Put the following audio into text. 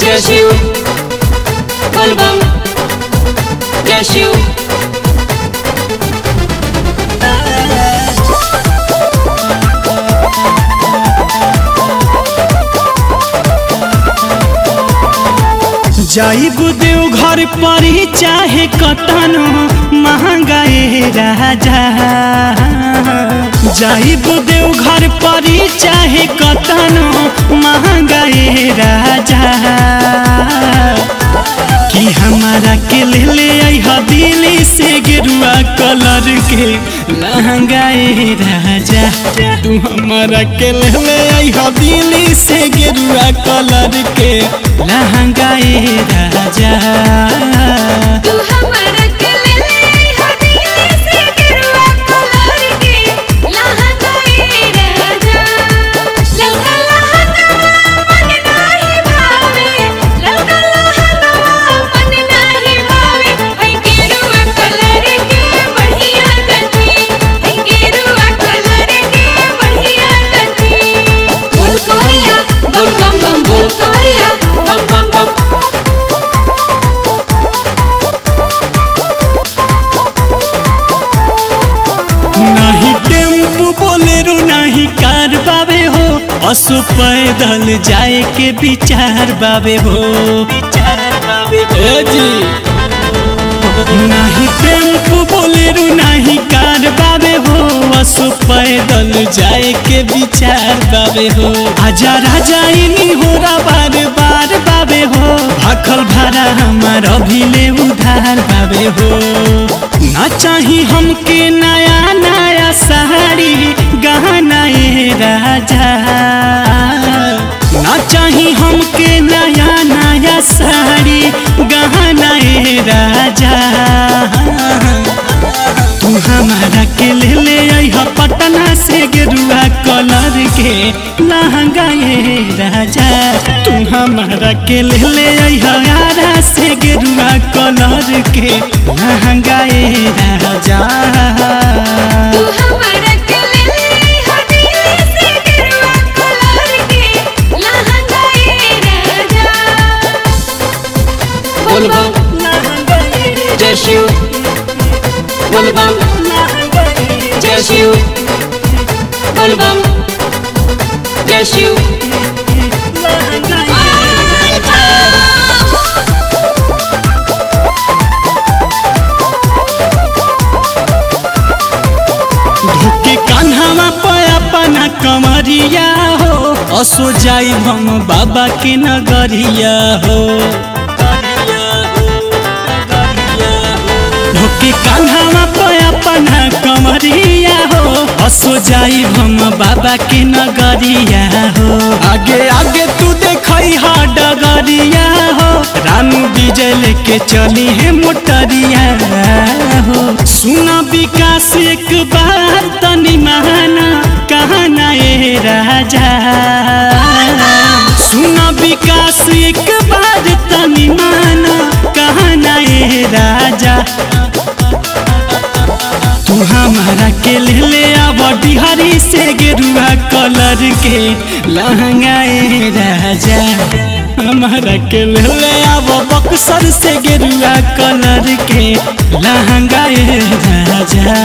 जय जाइब देव घर परी चाहे कतनो महंगाए राजा जाइब देव घर परी चाहे कतनो महंगाए राजा। कि हमारा के ले ले दिल्ली से गेरुआ कलर के लहंगाए राजा। तू हमारा के ले ले दिल्ली से गेरुआ कलर के लहंगाए राजा। असु पैदल जाए के विचार बाबे हो विचार बाबे जी। नहीं टेंपू बोलेरो नहीं कार बाबे हो असु पैदल जाए के विचार बाबे हो आजा राजा इनी हो बार बार बाबे हो भाखल भाड़ा हमार अभिले उधार बाबे हो ना चाही हमके नया नया साड़ी, गहना ए राजा। ना चाही हमके नया नया साड़ी, गहना ए राजा। तू हमारा के ले ले अइहा पटना से गेरुआ कलर के लहंगा ये राजा। हमारा के ले ले आरा से गेरुआ कलर के। लहंगा ये राजा तू हमारा के ले ले से गिरवा कलर के। लहंगाई जय शिव। बोलबम जय शिव। बोलबम जय शिव। अपना कमरिया हो असो जाई हम बाबा के नगरिया हो। धोके कान्हावा पे अपना कमरिया हो असो जाई हम बाबा के नगरिया हो। आगे आगे हा डगरिया हो। रानू विजय लेके चली है मोटरिया हो। सुना विकास एक बार तनी महाना कहना ए राजा। सुना विकास एक बार तनी माना, कहना ए राजा। हमारा के ले ले बिहारी से गेरुआ कलर के लहंगाए राजा। हमारा के ले ले बक्सर से गेरुआ कलर के लहंगाए राजा।